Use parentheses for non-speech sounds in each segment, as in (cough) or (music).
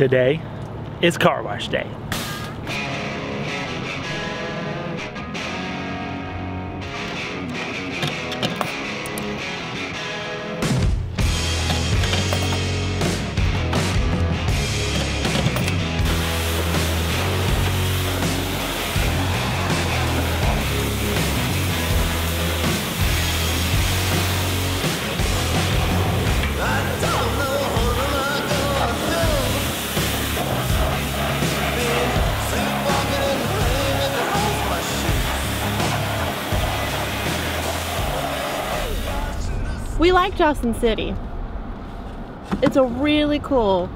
today is car wash day. Dawson City. It's a really cool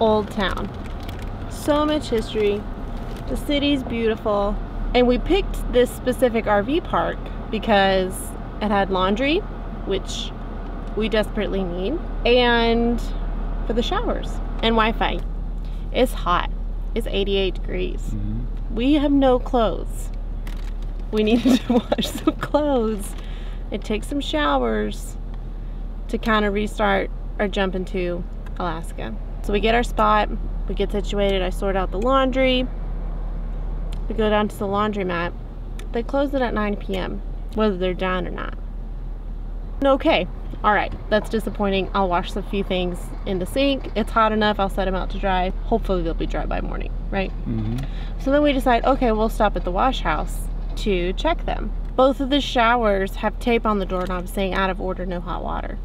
old town. So much history. The city's beautiful. And we picked this specific RV park because it had laundry, which we desperately need, and for the showers and Wi Fi. It's hot. It's 88 degrees. Mm-hmm. We have no clothes. We (laughs) needed to wash some clothes and take some showers to kind of restart our jump into Alaska. So we get our spot, we get situated, I sort out the laundry, we go down to the laundromat. They close it at 9 p.m., whether they're down or not. Okay, all right, that's disappointing. I'll wash a few things in the sink. It's hot enough, I'll set them out to dry. Hopefully they'll be dry by morning, right? Mm-hmm. So then we decide, okay, we'll stop at the wash house to check them. Both of the showers have tape on the doorknob saying out of order, no hot water.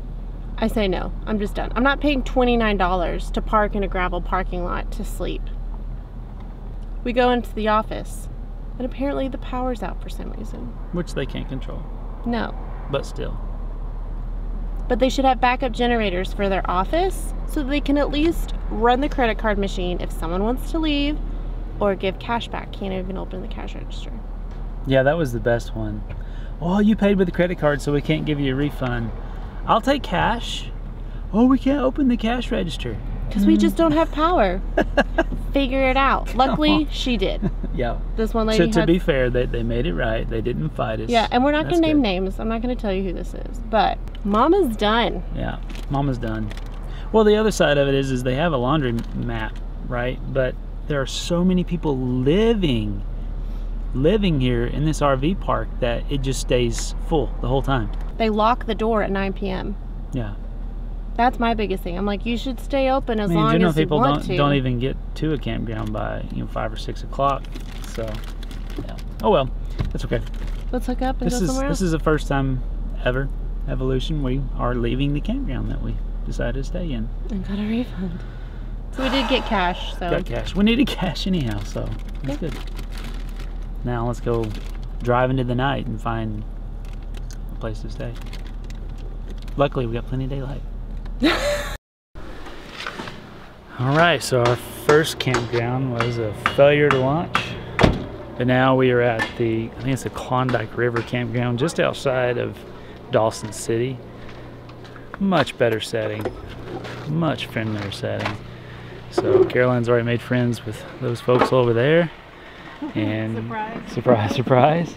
I say no, I'm just done. I'm not paying $29 to park in a gravel parking lot to sleep. We go into the office, and apparently the power's out for some reason. Which they can't control, No, but still. but they should have backup generators for their office so they can at least run the credit card machine if someone wants to leave or give cash back. Can't even open the cash register. Yeah, that was the best one. Oh, you paid with a credit card, so we can't give you a refund. I'll take cash. Oh, we can't open the cash register. Because we just don't have hmm. power. (laughs) Figure it out. Luckily, oh. she did. (laughs) Yeah. This one So lady to had be fair, they, they made it right. They didn't fight us. Yeah, and we're not going to name good. names. I'm not going to tell you who this is. But Mama's done. Yeah, Mama's done. Well, the other side of it is, is they have a laundry mat, right? But there are so many people living, living here in this RV park that it just stays full the whole time. They lock the door at 9 p.m. Yeah. That's my biggest thing. I'm like, you should stay open as I mean, long general, as you people want don't to. don't even get to a campground by you know five or six o'clock. So, yeah. Oh well, that's okay. Let's hook up and This go is somewhere this is the first time ever evolution we are leaving the campground that we decided to stay in. And got a refund. So we did get cash. So Got cash. We needed cash anyhow, so that's good. Now let's go drive into the night and find a place to stay. Luckily, we got plenty of daylight. (laughs) All right, so our first campground was a failure to launch. But now we are at the, I think it's the Klondike River campground just outside of Dawson City. Much better setting, much friendlier setting. So Caroline's already made friends with those folks over there. (laughs) And Surprise. surprise, surprise.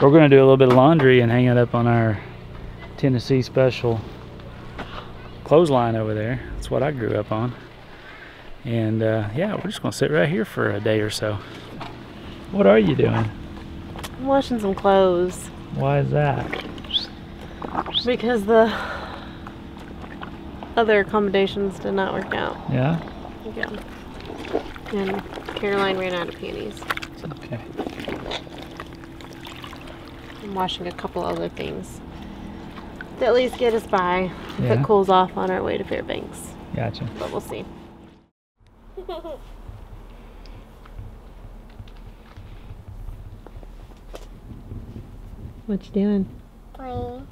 We're gonna do a little bit of laundry and hang it up on our Tennessee special clothesline over there. That's what I grew up on. And uh, yeah, we're just gonna sit right here for a day or so. What are you doing? I'm washing some clothes Why is that? because the other accommodations did not work out. Yeah? Yeah. And Caroline ran out of panties. Okay. I'm washing a couple other things to at least get us by if Yeah. it cools off on our way to Fairbanks. Gotcha. But we'll see. what you doing? Playing.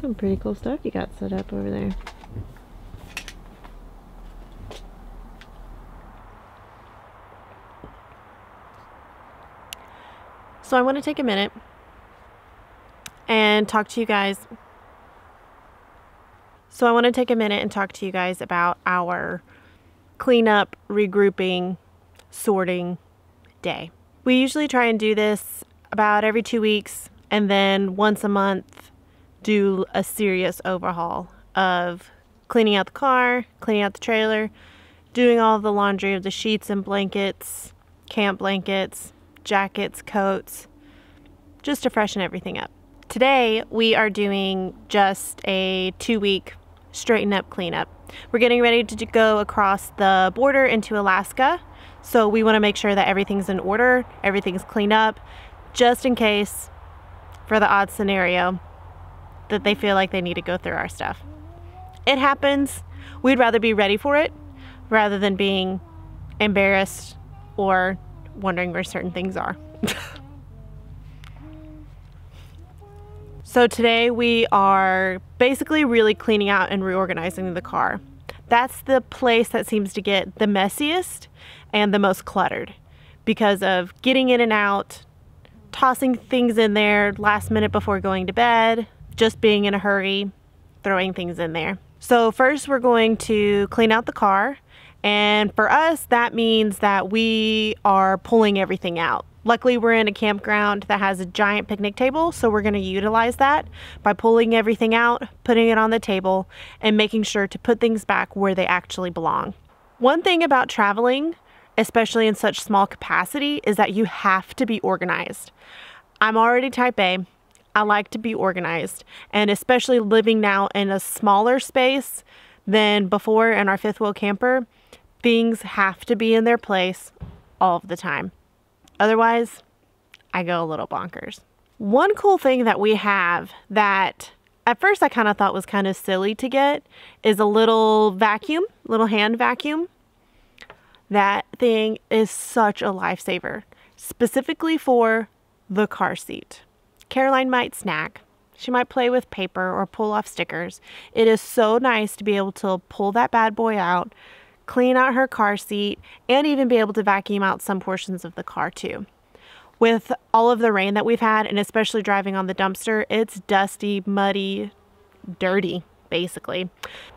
Some pretty cool stuff you got set up over there. So I want to take a minute and talk to you guys. So I want to take a minute and talk to you guys about our cleanup, regrouping, sorting day. We usually try and do this about every two weeks and then once a month do a serious overhaul of cleaning out the car, cleaning out the trailer, doing all the laundry of the sheets and blankets, camp blankets, jackets, coats, just to freshen everything up. Today, we are doing just a two week straighten up cleanup. We're getting ready to go across the border into Alaska. So we want to make sure that everything's in order, everything's cleaned up, just in case for the odd scenario that they feel like they need to go through our stuff. It happens. We'd rather be ready for it rather than being embarrassed or wondering where certain things are. (laughs) so today we are basically really cleaning out and reorganizing the car. That's the place that seems to get the messiest and the most cluttered because of getting in and out, tossing things in there last minute before going to bed, just being in a hurry, throwing things in there. So first we're going to clean out the car and for us that means that we are pulling everything out. Luckily we're in a campground that has a giant picnic table so we're going to utilize that by pulling everything out, putting it on the table and making sure to put things back where they actually belong. One thing about traveling especially in such small capacity, is that you have to be organized. I'm already type A. I like to be organized, and especially living now in a smaller space than before in our fifth wheel camper, things have to be in their place all of the time. Otherwise, I go a little bonkers. One cool thing that we have that at first I kind of thought was kind of silly to get is a little vacuum, little hand vacuum. That thing is such a lifesaver, specifically for the car seat. Caroline might snack. She might play with paper or pull off stickers. It is so nice to be able to pull that bad boy out, clean out her car seat, and even be able to vacuum out some portions of the car too. With all of the rain that we've had, and especially driving on the Dempster, it's dusty, muddy, dirty, basically.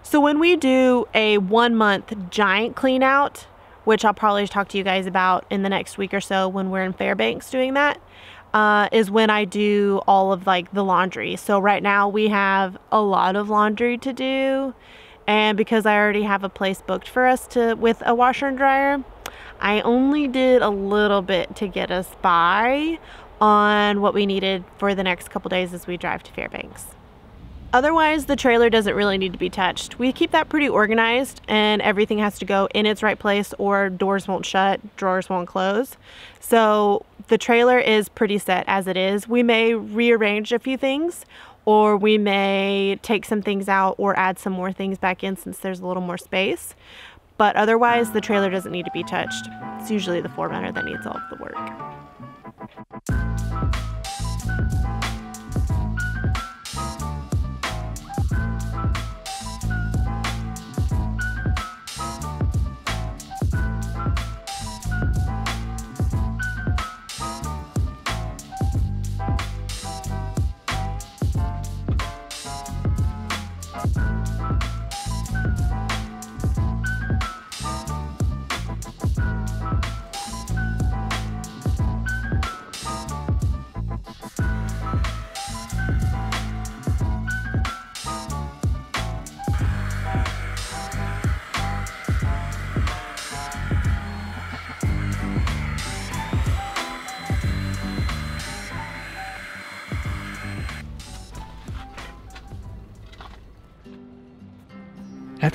So when we do a one month giant clean out, which I'll probably talk to you guys about in the next week or so when we're in Fairbanks doing that, uh, is when I do all of like the laundry. So right now we have a lot of laundry to do. And because I already have a place booked for us to with a washer and dryer, I only did a little bit to get us by on what we needed for the next couple days as we drive to Fairbanks. Otherwise, the trailer doesn't really need to be touched. We keep that pretty organized and everything has to go in its right place or doors won't shut, drawers won't close. So the trailer is pretty set as it is. We may rearrange a few things or we may take some things out or add some more things back in since there's a little more space. But otherwise, the trailer doesn't need to be touched. It's usually the 4Runner that needs all of the work.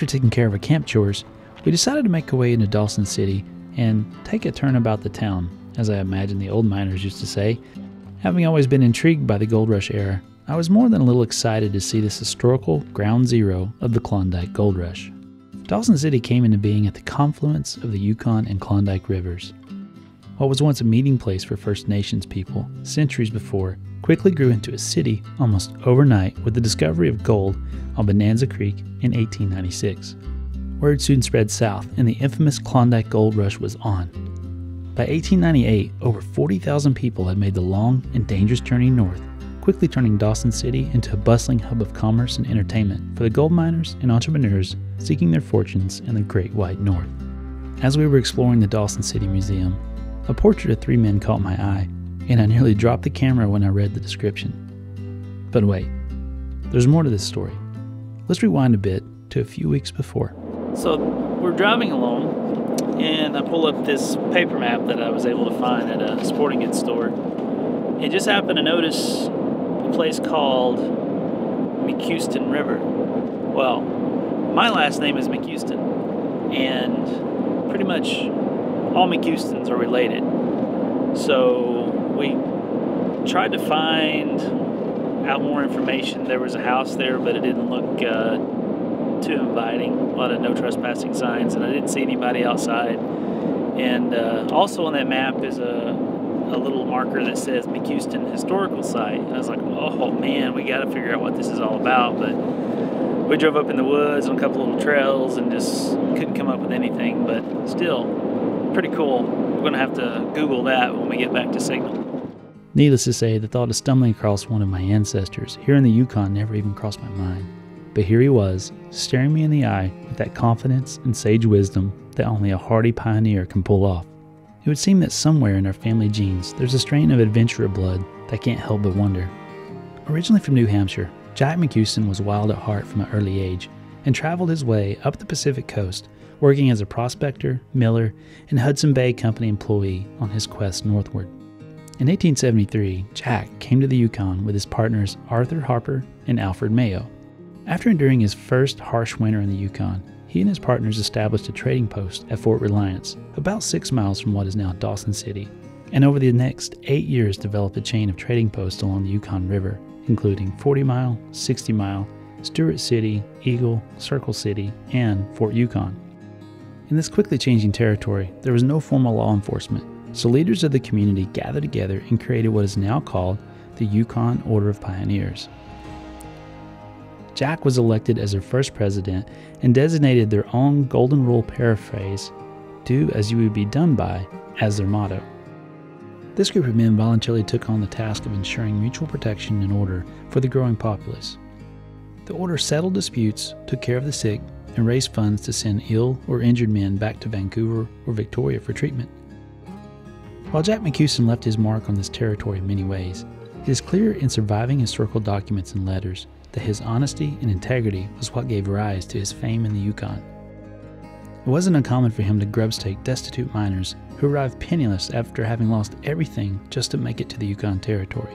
After taking care of our camp chores, we decided to make our way into Dawson City and take a turn about the town, as I imagine the old miners used to say. Having always been intrigued by the gold rush era, I was more than a little excited to see this historical ground zero of the Klondike Gold Rush. Dawson City came into being at the confluence of the Yukon and Klondike rivers. What was once a meeting place for First Nations people centuries before quickly grew into a city almost overnight with the discovery of gold on Bonanza Creek in 1896. Word soon spread south, and the infamous Klondike Gold Rush was on. By 1898, over 40,000 people had made the long and dangerous journey north, quickly turning Dawson City into a bustling hub of commerce and entertainment for the gold miners and entrepreneurs seeking their fortunes in the Great White North. As we were exploring the Dawson City Museum, a portrait of three men caught my eye and I nearly dropped the camera when I read the description. But wait, there's more to this story. Let's rewind a bit to a few weeks before. So we're driving along and I pull up this paper map that I was able to find at a sporting goods store. And just happened to notice a place called McQuesten River. Well, my last name is McCuiston, and pretty much all McCuistons are related. So we tried to find out more information. There was a house there, but it didn't look uh, too inviting. A lot of no trespassing signs, and I didn't see anybody outside. And uh, also on that map is a, a little marker that says McQuesten Historical Site. I was like, oh man, we got to figure out what this is all about. But we drove up in the woods on a couple little trails and just couldn't come up with anything. But still, pretty cool. We're going to have to Google that when we get back to Signal. Needless to say, the thought of stumbling across one of my ancestors here in the Yukon never even crossed my mind. But here he was, staring me in the eye with that confidence and sage wisdom that only a hardy pioneer can pull off. It would seem that somewhere in our family genes there's a strain of adventurer blood that can't help but wonder. Originally from New Hampshire, Jack McQuesten was wild at heart from an early age and traveled his way up the Pacific coast, working as a prospector, miller, and Hudson Bay Company employee on his quest northward. In 1873, Jack came to the Yukon with his partners Arthur Harper and Alfred Mayo. After enduring his first harsh winter in the Yukon, he and his partners established a trading post at Fort Reliance, about six miles from what is now Dawson City, and over the next eight years developed a chain of trading posts along the Yukon River, including 40 Mile, 60 Mile, Stuart City, Eagle, Circle City, and Fort Yukon. In this quickly changing territory, there was no formal law enforcement, so leaders of the community gathered together and created what is now called the Yukon Order of Pioneers. Jack was elected as their first president and designated their own Golden Rule paraphrase, do as you would be done by, as their motto. This group of men voluntarily took on the task of ensuring mutual protection and order for the growing populace. The order settled disputes, took care of the sick, and raised funds to send ill or injured men back to Vancouver or Victoria for treatment. While Jack McQuesten left his mark on this territory in many ways, it is clear in surviving historical documents and letters that his honesty and integrity was what gave rise to his fame in the Yukon. It wasn't uncommon for him to grubstake destitute miners who arrived penniless after having lost everything just to make it to the Yukon Territory.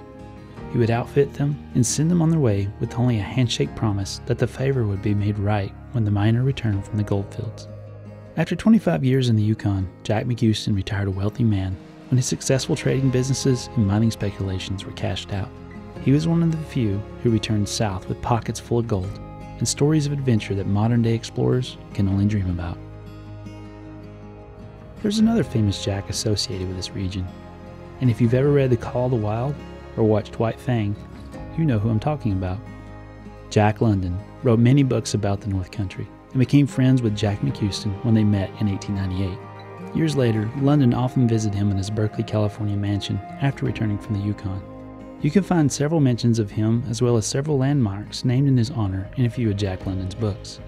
He would outfit them and send them on their way with only a handshake promise that the favor would be made right when the miner returned from the goldfields. After 25 years in the Yukon, Jack McQuesten retired a wealthy man when his successful trading businesses and mining speculations were cashed out. He was one of the few who returned south with pockets full of gold and stories of adventure that modern day explorers can only dream about. There's another famous Jack associated with this region, and if you've ever read The Call of the Wild or watched White Fang, you know who I'm talking about. Jack London wrote many books about the North Country and became friends with Jack McQuesten when they met in 1898. Years later, London often visited him in his Berkeley, California mansion after returning from the Yukon. You can find several mentions of him as well as several landmarks named in his honor in a few of Jack London's books.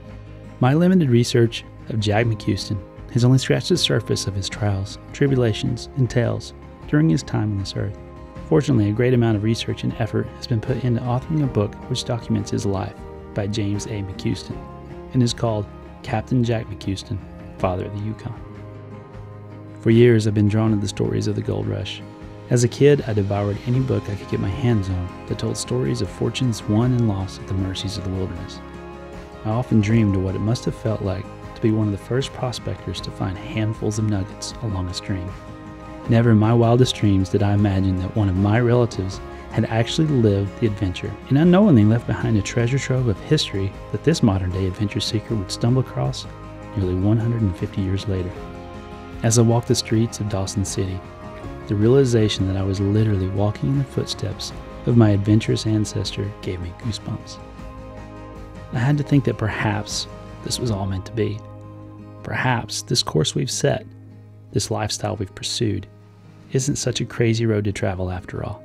My limited research of Jack McQuesten has only scratched the surface of his trials, tribulations, and tales during his time on this earth. Fortunately, a great amount of research and effort has been put into authoring a book which documents his life by James A. McQuesten and is called Captain Jack McQuesten, Father of the Yukon. For years, I've been drawn to the stories of the gold rush. As a kid, I devoured any book I could get my hands on that told stories of fortunes won and lost at the mercies of the wilderness. I often dreamed of what it must have felt like to be one of the first prospectors to find handfuls of nuggets along a stream. Never in my wildest dreams did I imagine that one of my relatives had actually lived the adventure and unknowingly left behind a treasure trove of history that this modern day adventure seeker would stumble across nearly 150 years later. As I walked the streets of Dawson City, the realization that I was literally walking in the footsteps of my adventurous ancestor gave me goosebumps. I had to think that perhaps this was all meant to be. Perhaps this course we've set, this lifestyle we've pursued, isn't such a crazy road to travel after all.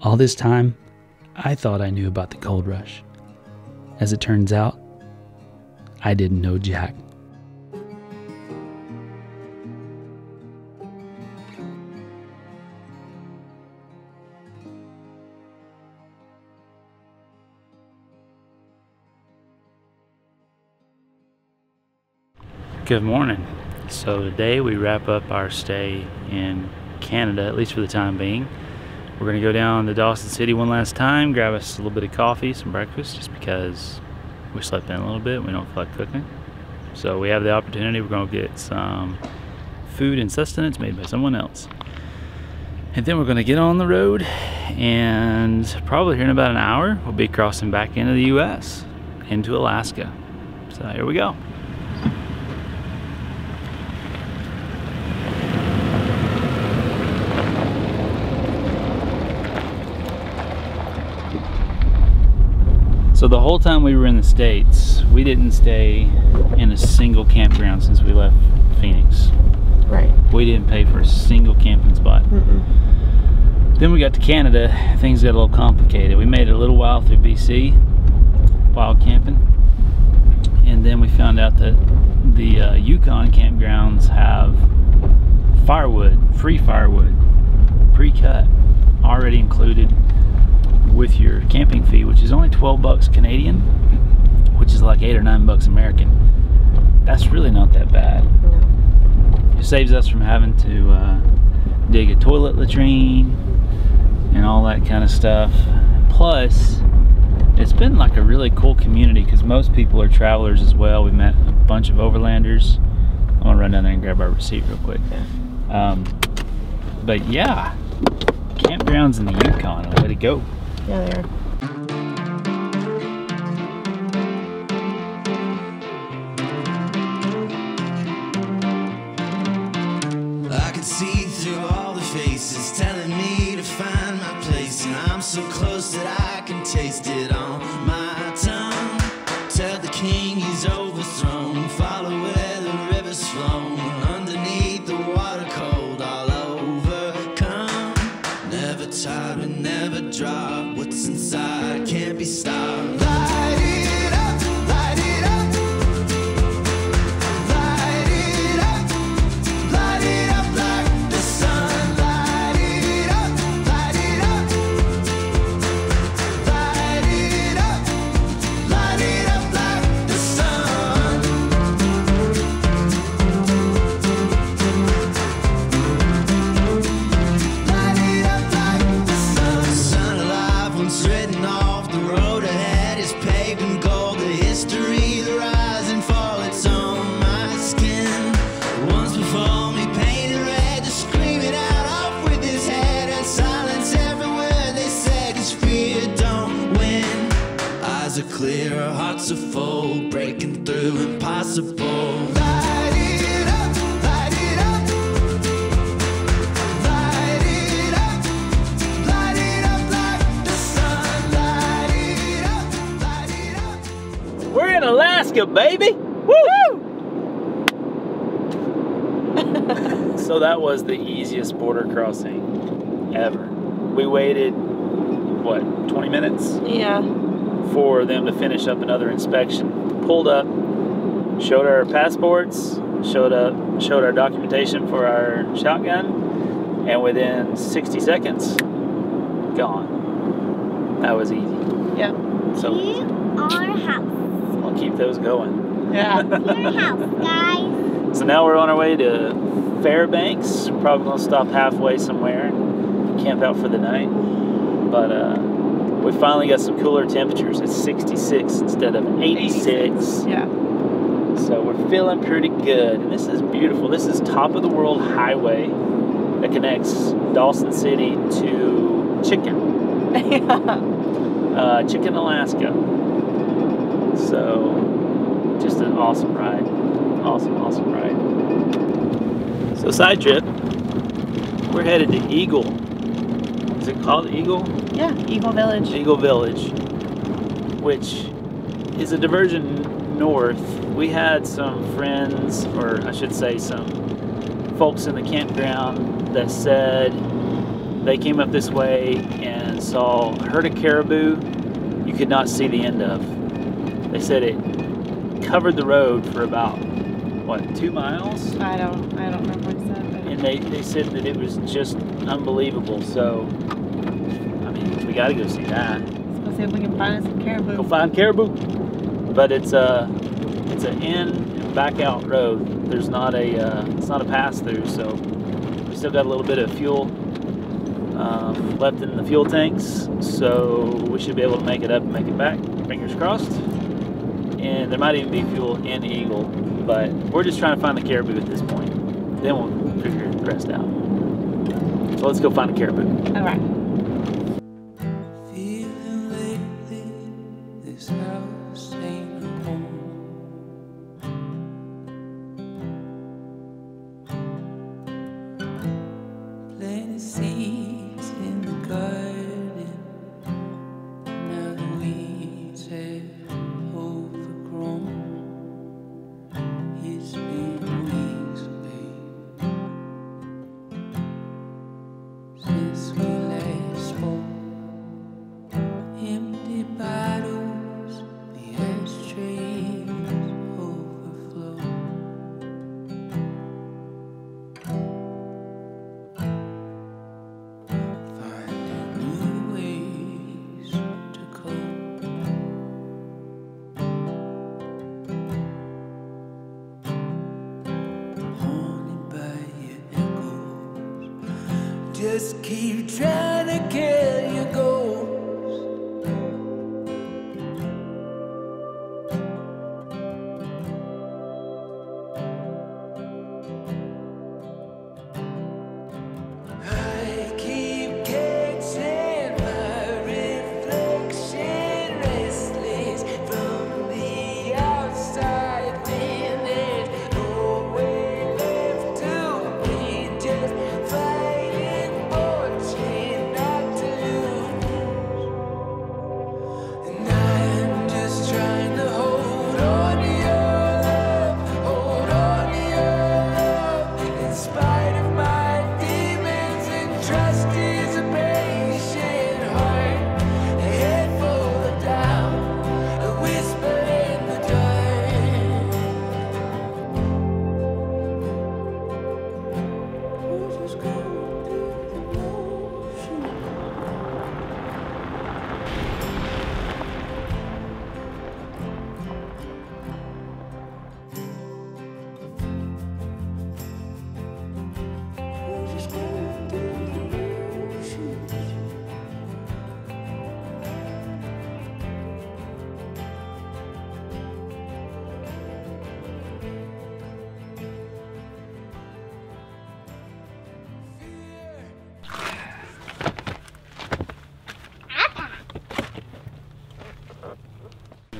All this time, I thought I knew about the gold rush. As it turns out, I didn't know Jack. Good morning. So today we wrap up our stay in Canada, at least for the time being. We're gonna go down to Dawson City one last time, grab us a little bit of coffee, some breakfast, just because we slept in a little bit. We don't feel like cooking. So we have the opportunity. We're gonna get some food and sustenance made by someone else. And then we're gonna get on the road and probably here in about an hour, we'll be crossing back into the US, into Alaska. So here we go. So the whole time we were in the States, we didn't stay in a single campground since we left Phoenix. Right. We didn't pay for a single camping spot. Mm-mm. Then we got to Canada, things got a little complicated. We made it a little while through BC, wild camping. And then we found out that the uh, Yukon campgrounds have firewood, free firewood, pre-cut, already included with your camping fee, which is only 12 bucks Canadian, which is like eight or nine bucks American. That's really not that bad. No. It saves us from having to uh, dig a toilet latrine and all that kind of stuff. Plus, it's been like a really cool community because most people are travelers as well. We met a bunch of overlanders. I'm gonna run down there and grab our receipt real quick. Um, but yeah, campgrounds in the Yukon, way to go. Yeah, they are. See through all the faces telling me to find my place, and I'm so close crossing ever. We waited, what, 20 minutes Yeah. for them to finish up another inspection. Pulled up, showed our passports, showed up, showed our documentation for our shotgun, and within 60 seconds, gone. That was easy. Yeah. So our house. I'll keep those going. Yeah. Your house, guys. So now we're on our way to Fairbanks. We're probably gonna stop halfway somewhere and camp out for the night. But uh, we finally got some cooler temperatures. It's 66 instead of 86. yeah. So we're feeling pretty good. And this is beautiful. This is top of the world highway that connects Dawson City to Chicken, yeah. (laughs) uh, Chicken, Alaska. So just an awesome ride. Awesome, awesome ride. So side trip, we're headed to Eagle. Is it called Eagle? Yeah. Eagle Village. Eagle Village, which is a diversion north. We had some friends, or I should say, some folks in the campground that said they came up this way and saw a herd of caribou you could not see the end of. They said it covered the road for about what two miles, I don't. I don't remember what he said. But and they, they said that it was just unbelievable. So, I mean, we got to go see that. let's go see if we can find some caribou. Go find caribou. But it's a it's an in and back out road. There's not a uh, it's not a pass through, so we still got a little bit of fuel um, left in the fuel tanks, so we should be able to make it up and make it back. Fingers crossed. And there might even be fuel in Eagle, but we're just trying to find the caribou at this point. Then we'll figure the rest out. So let's go find a caribou. All right.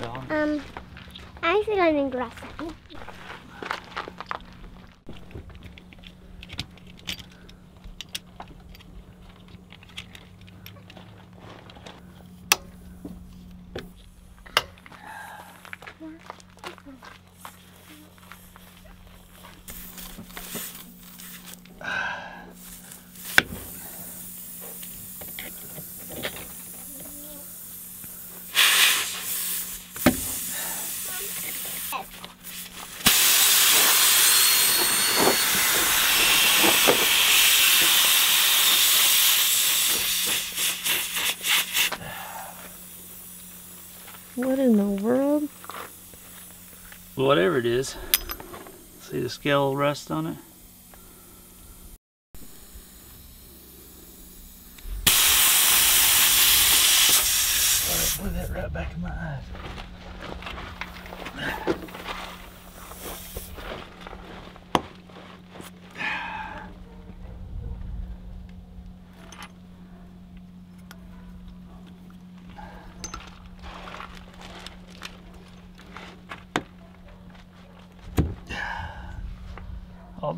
Um, I feel I'm in grass. What in the world? Whatever it is. See the scale rust on it? Put that right back in my eyes.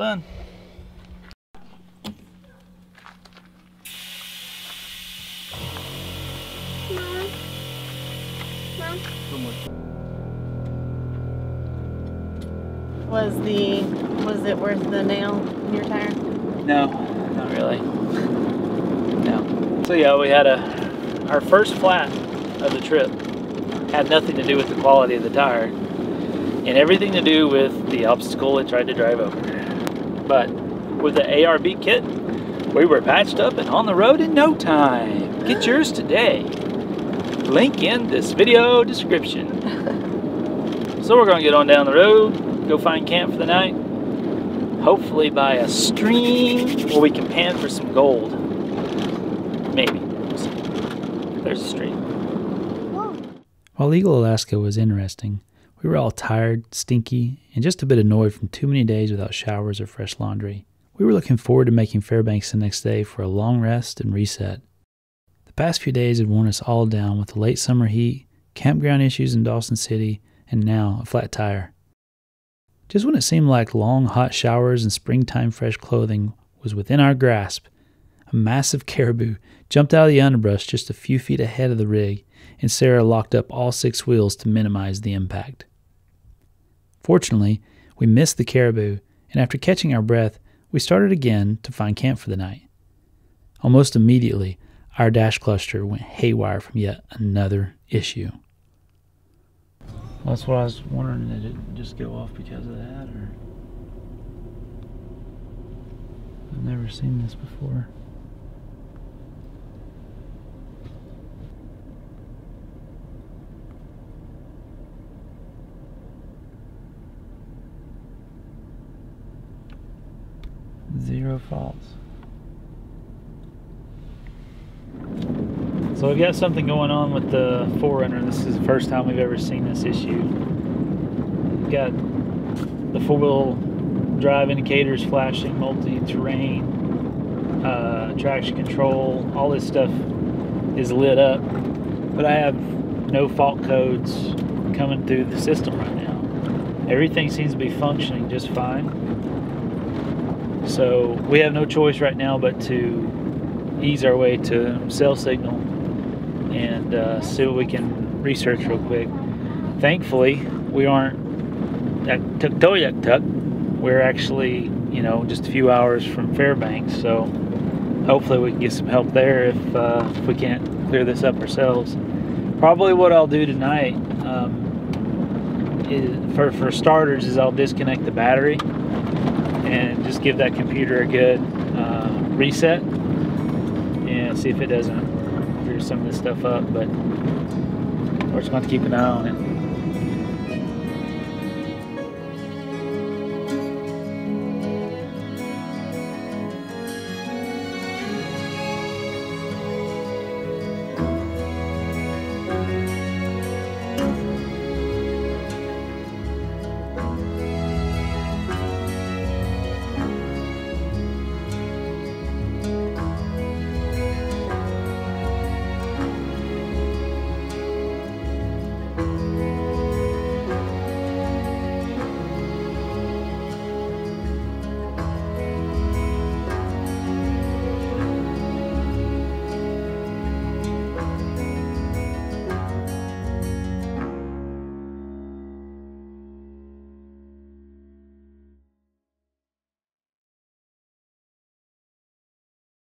Done. Mom. Mom. Was the was it worth the nail in your tire? No, not really. No. So yeah, we had a our first flat of the trip had nothing to do with the quality of the tire and everything to do with the obstacle it tried to drive over. But with the ARB kit, we were patched up and on the road in no time. Get yours today. Link in this video description. (laughs) so we're gonna get on down the road, go find camp for the night. Hopefully by a stream where we can pan for some gold. Maybe. There's a stream. While Eagle, Alaska was interesting, we were all tired, stinky, and just a bit annoyed from too many days without showers or fresh laundry. We were looking forward to making Fairbanks the next day for a long rest and reset. The past few days had worn us all down with the late summer heat, campground issues in Dawson City, and now a flat tire. Just when it seemed like long hot showers and springtime fresh clothing was within our grasp, a massive (laughs) caribou jumped out of the underbrush just a few feet ahead of the rig, and Sarah locked up all six wheels to minimize the impact. Fortunately, we missed the caribou, and after catching our breath, we started again to find camp for the night. Almost immediately, our dash cluster went haywire from yet another issue. That's what I was wondering. Did it just go off because of that, or? I've never seen this before. Zero faults. So we've got something going on with the 4Runner. This is the first time we've ever seen this issue. We've got the four-wheel drive indicators flashing, multi-terrain, uh, traction control, all this stuff is lit up. But I have no fault codes coming through the system right now. Everything seems to be functioning just fine. So we have no choice right now but to ease our way to cell signal and uh, see what we can research real quick. Thankfully, we aren't at Tuktoyaktuk. We're actually, you know, just a few hours from Fairbanks, so hopefully we can get some help there if, uh, if we can't clear this up ourselves. Probably what I'll do tonight, um, is, for, for starters, is I'll disconnect the battery and just give that computer a good uh, reset and see if it doesn't clear some of this stuff up. But we're just going to keep an eye on it.